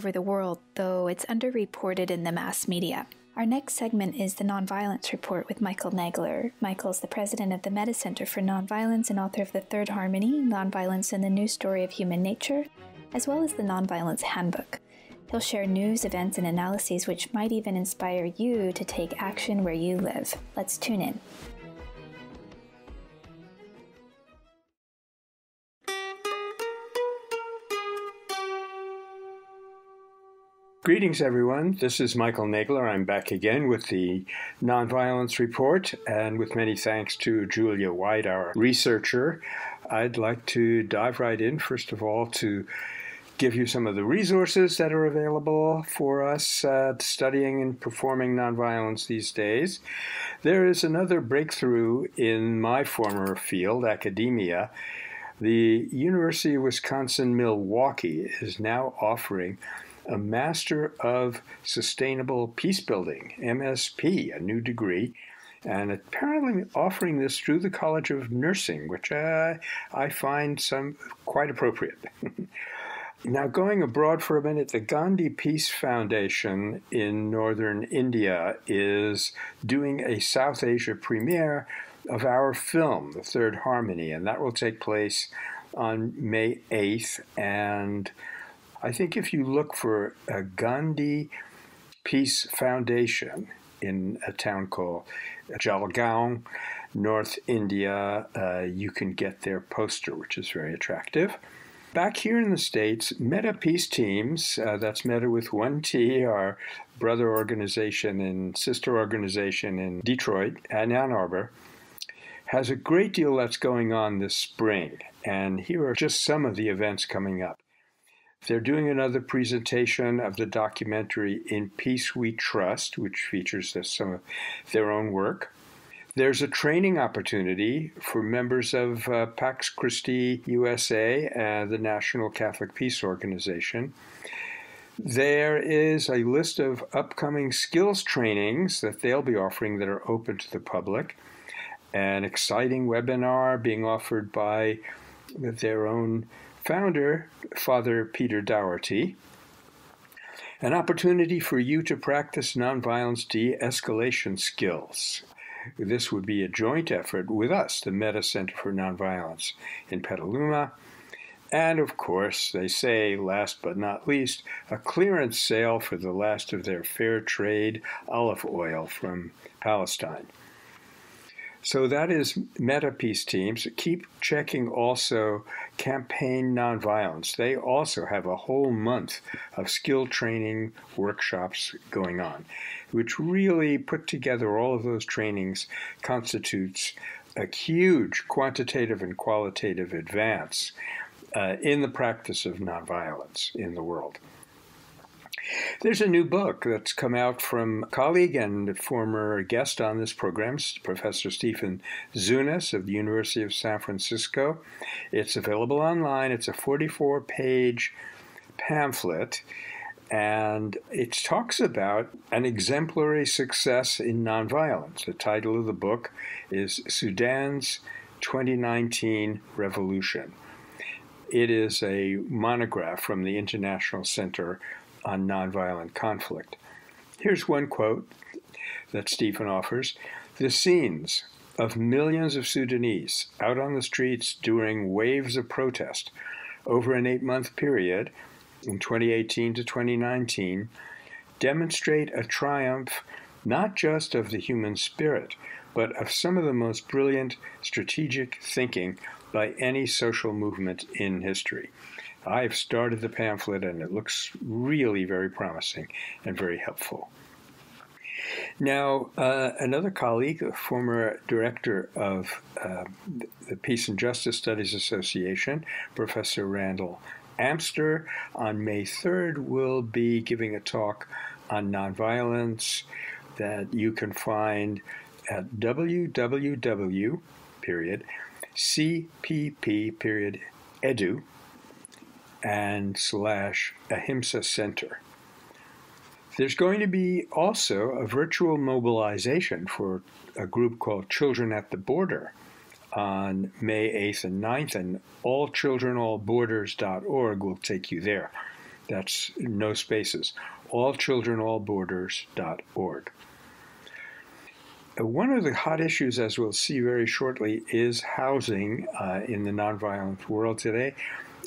over the world, though it's underreported in the mass media. Our next segment is the Nonviolence Report with Michael Nagler. Michael is the president of the Metta Center for Nonviolence and author of The Third Harmony Nonviolence and the New Story of Human Nature, as well as the Nonviolence Handbook. He'll share news, events, and analyses which might even inspire you to take action where you live. Let's tune in. Greetings, everyone. This is Michael Nagler. I'm back again with the Nonviolence Report, and with many thanks to Julia White, our researcher. I'd like to dive right in, first of all, to give you some of the resources that are available for us uh, studying and performing nonviolence these days. There is another breakthrough in my former field, academia. The University of Wisconsin Milwaukee is now offering a Master of Sustainable Peacebuilding, MSP, a new degree, and apparently offering this through the College of Nursing, which uh, I find some quite appropriate. now, going abroad for a minute, the Gandhi Peace Foundation in northern India is doing a South Asia premiere of our film, The Third Harmony, and that will take place on May 8th. And I think if you look for a Gandhi Peace Foundation in a town called Jalgaon, North India, uh, you can get their poster, which is very attractive. Back here in the States, Meta Peace Teams, uh, that's Meta with one T, our brother organization and sister organization in Detroit and Ann Arbor, has a great deal that's going on this spring. And here are just some of the events coming up. They're doing another presentation of the documentary In Peace We Trust, which features some of their own work. There's a training opportunity for members of uh, Pax Christi USA, uh, the National Catholic Peace Organization. There is a list of upcoming skills trainings that they'll be offering that are open to the public. An exciting webinar being offered by their own founder, Father Peter Dougherty, an opportunity for you to practice nonviolence de escalation skills. This would be a joint effort with us, the Metta Center for Nonviolence in Petaluma. And of course, they say, last but not least, a clearance sale for the last of their fair trade olive oil from Palestine. So that is Meta Peace Teams. Keep checking also Campaign Nonviolence. They also have a whole month of skill training workshops going on, which really put together all of those trainings constitutes a huge quantitative and qualitative advance uh, in the practice of nonviolence in the world. There's a new book that's come out from a colleague and former guest on this program, Professor Stephen Zunes of the University of San Francisco. It's available online. It's a 44 page pamphlet and it talks about an exemplary success in nonviolence. The title of the book is Sudan's 2019 Revolution. It is a monograph from the International Center on nonviolent conflict. Here's one quote that Stephen offers The scenes of millions of Sudanese out on the streets during waves of protest over an eight month period in 2018 to 2019 demonstrate a triumph not just of the human spirit, but of some of the most brilliant strategic thinking by any social movement in history. I've started the pamphlet and it looks really very promising and very helpful. Now, uh, another colleague, a former director of uh, the Peace and Justice Studies Association, Professor Randall Amster, on May 3rd will be giving a talk on nonviolence that you can find at www period cpp period edu and slash Ahimsa Center. There's going to be also a virtual mobilization for a group called Children at the Border on May 8th and 9th, and allchildrenallborders.org will take you there. That's no spaces. Allchildrenallborders.org. Uh, one of the hot issues, as we'll see very shortly, is housing uh, in the nonviolent world today.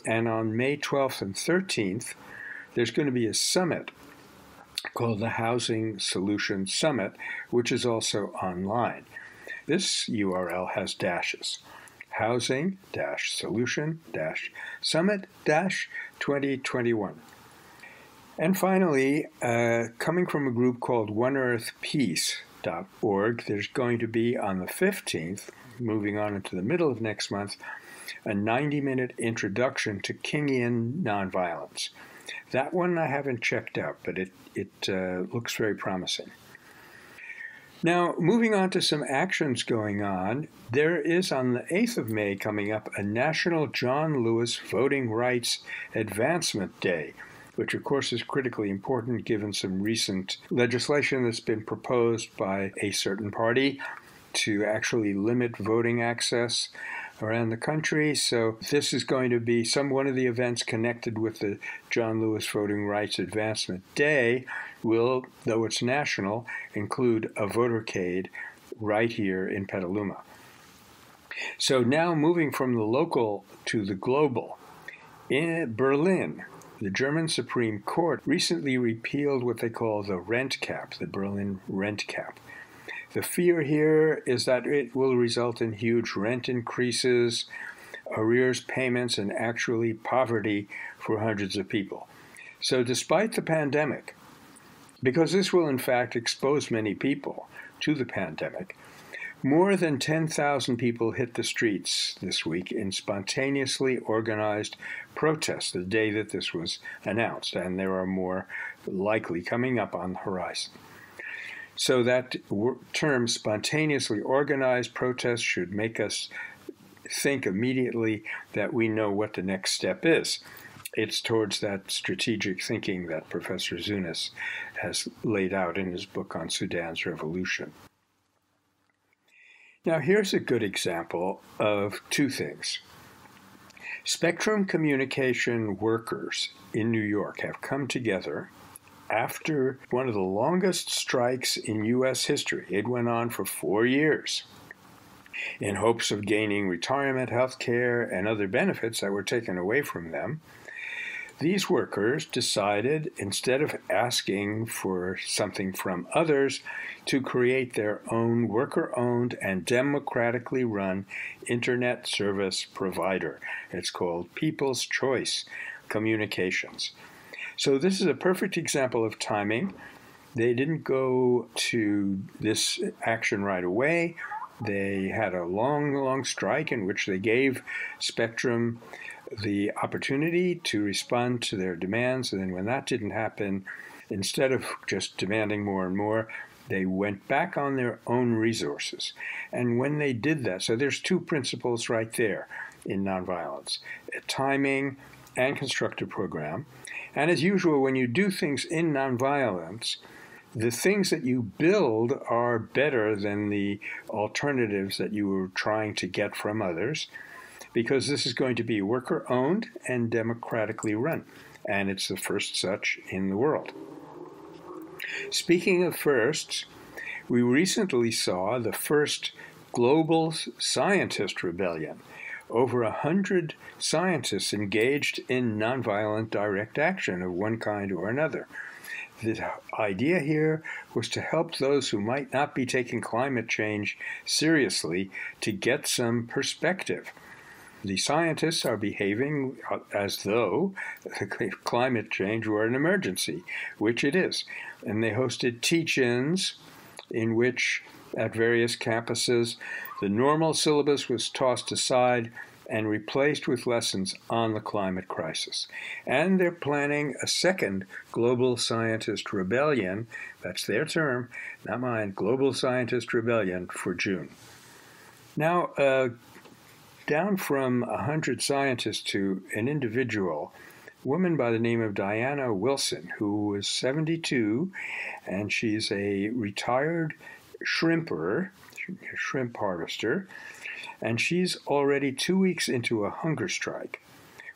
And on May 12th and 13th, there's going to be a summit called the Housing Solution Summit, which is also online. This URL has dashes housing solution summit 2021. And finally, uh, coming from a group called On Earth Peace, org, there's going to be on the 15th, moving on into the middle of next month, a 90 minute introduction to Kingian nonviolence. That one I haven't checked out, but it, it uh, looks very promising. Now, moving on to some actions going on, there is on the 8th of May coming up a National John Lewis Voting Rights Advancement Day which of course is critically important given some recent legislation that's been proposed by a certain party to actually limit voting access around the country. So this is going to be some one of the events connected with the John Lewis Voting Rights Advancement Day will, though it's national, include a votercade right here in Petaluma. So now moving from the local to the global. In Berlin, the German Supreme Court recently repealed what they call the rent cap, the Berlin rent cap. The fear here is that it will result in huge rent increases, arrears payments, and actually poverty for hundreds of people. So, despite the pandemic, because this will in fact expose many people to the pandemic, more than 10,000 people hit the streets this week in spontaneously organized protests the day that this was announced, and there are more likely coming up on the horizon. So, that term spontaneously organized protest should make us think immediately that we know what the next step is. It's towards that strategic thinking that Professor Zunes has laid out in his book on Sudan's revolution. Now, here's a good example of two things. Spectrum communication workers in New York have come together after one of the longest strikes in U.S. history. It went on for four years in hopes of gaining retirement, health care, and other benefits that were taken away from them. These workers decided, instead of asking for something from others, to create their own worker owned and democratically run internet service provider. It's called People's Choice Communications. So, this is a perfect example of timing. They didn't go to this action right away. They had a long, long strike in which they gave Spectrum the opportunity to respond to their demands. And then when that didn't happen, instead of just demanding more and more, they went back on their own resources. And when they did that, so there's two principles right there in nonviolence timing and constructive program. And as usual, when you do things in nonviolence, the things that you build are better than the alternatives that you were trying to get from others because this is going to be worker owned and democratically run. And it's the first such in the world. Speaking of firsts, we recently saw the first global scientist rebellion. Over a hundred scientists engaged in nonviolent direct action of one kind or another. The idea here was to help those who might not be taking climate change seriously to get some perspective the scientists are behaving as though climate change were an emergency, which it is. And they hosted teach ins in which, at various campuses, the normal syllabus was tossed aside and replaced with lessons on the climate crisis. And they're planning a second global scientist rebellion, that's their term, not mine, global scientist rebellion for June. Now, uh, down from 100 scientists to an individual, woman by the name of Diana Wilson, who was 72, and she's a retired shrimper, shrimp harvester, and she's already two weeks into a hunger strike.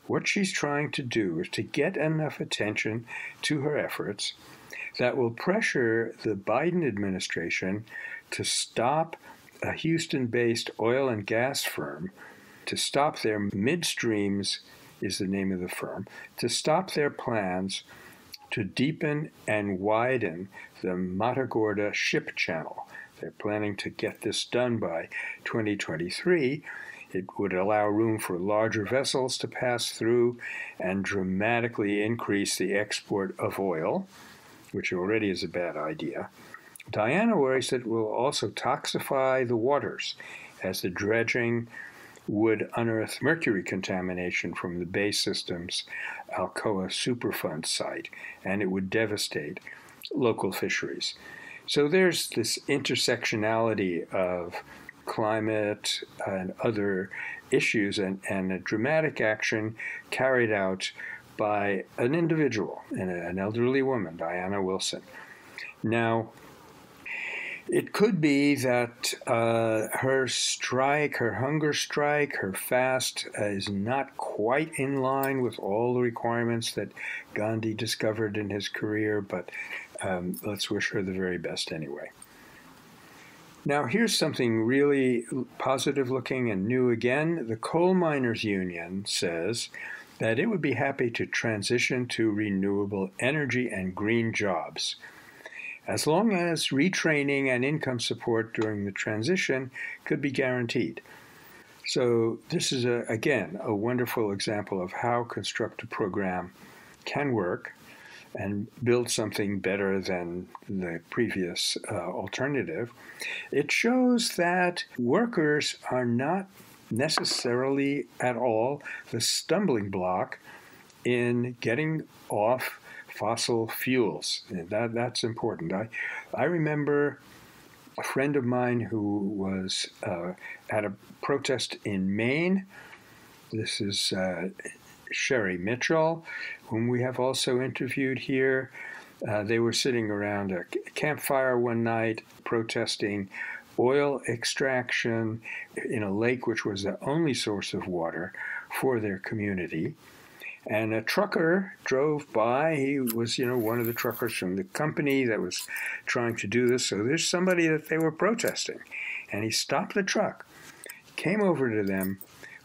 What she's trying to do is to get enough attention to her efforts that will pressure the Biden administration to stop a Houston based oil and gas firm, to stop their midstreams, is the name of the firm, to stop their plans to deepen and widen the Matagorda ship channel. They're planning to get this done by 2023. It would allow room for larger vessels to pass through and dramatically increase the export of oil, which already is a bad idea. Diana worries that it will also toxify the waters as the dredging would unearth mercury contamination from the Bay System's Alcoa Superfund site, and it would devastate local fisheries. So there's this intersectionality of climate and other issues and, and a dramatic action carried out by an individual, an elderly woman, Diana Wilson. Now, it could be that uh, her strike, her hunger strike, her fast uh, is not quite in line with all the requirements that Gandhi discovered in his career, but um, let's wish her the very best anyway. Now, here's something really positive looking and new again. The Coal Miners Union says that it would be happy to transition to renewable energy and green jobs as long as retraining and income support during the transition could be guaranteed. So, this is, a, again, a wonderful example of how construct a program can work and build something better than the previous uh, alternative. It shows that workers are not necessarily at all the stumbling block in getting off fossil fuels. That, that's important. I, I remember a friend of mine who was uh, at a protest in Maine. This is uh, Sherri Mitchell, whom we have also interviewed here. Uh, they were sitting around a campfire one night protesting oil extraction in a lake which was the only source of water for their community. And a trucker drove by. He was, you know, one of the truckers from the company that was trying to do this. So there's somebody that they were protesting. And he stopped the truck, came over to them,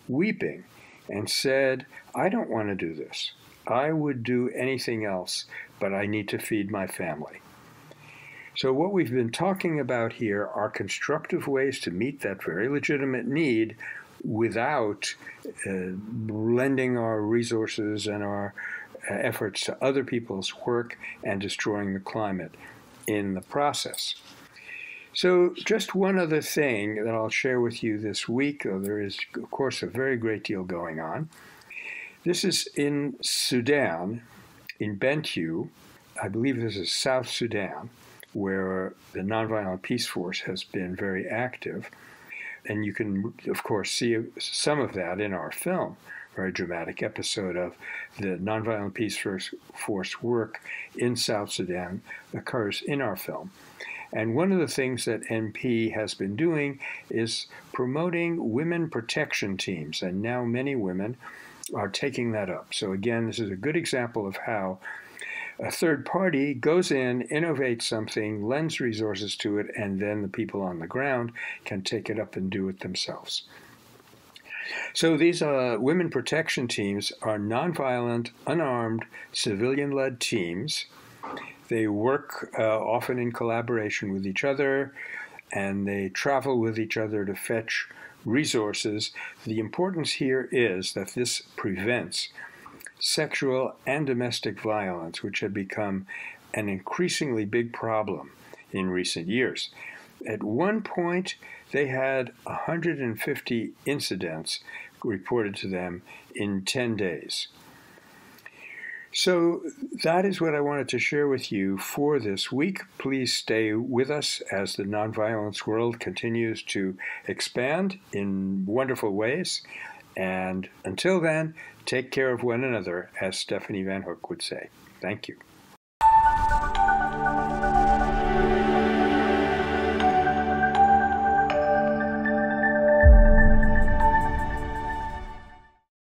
weeping, and said, I don't want to do this. I would do anything else, but I need to feed my family. So, what we've been talking about here are constructive ways to meet that very legitimate need without uh, lending our resources and our uh, efforts to other people's work and destroying the climate in the process. So, just one other thing that I'll share with you this week, though there is, of course, a very great deal going on. This is in Sudan, in Bentiu. I believe this is South Sudan, where the Nonviolent Peace Force has been very active. And you can, of course, see some of that in our film. Very dramatic episode of the Nonviolent Peace Force work in South Sudan occurs in our film. And one of the things that NP has been doing is promoting women protection teams, and now many women are taking that up. So, again, this is a good example of how a third party goes in, innovates something, lends resources to it, and then the people on the ground can take it up and do it themselves. So these uh, women protection teams are nonviolent, unarmed, civilian led teams. They work uh, often in collaboration with each other and they travel with each other to fetch resources. The importance here is that this prevents sexual and domestic violence, which had become an increasingly big problem in recent years. At one point, they had 150 incidents reported to them in 10 days. So that is what I wanted to share with you for this week. Please stay with us as the nonviolence world continues to expand in wonderful ways. And until then, take care of one another, as Stephanie Van Hook would say. Thank you.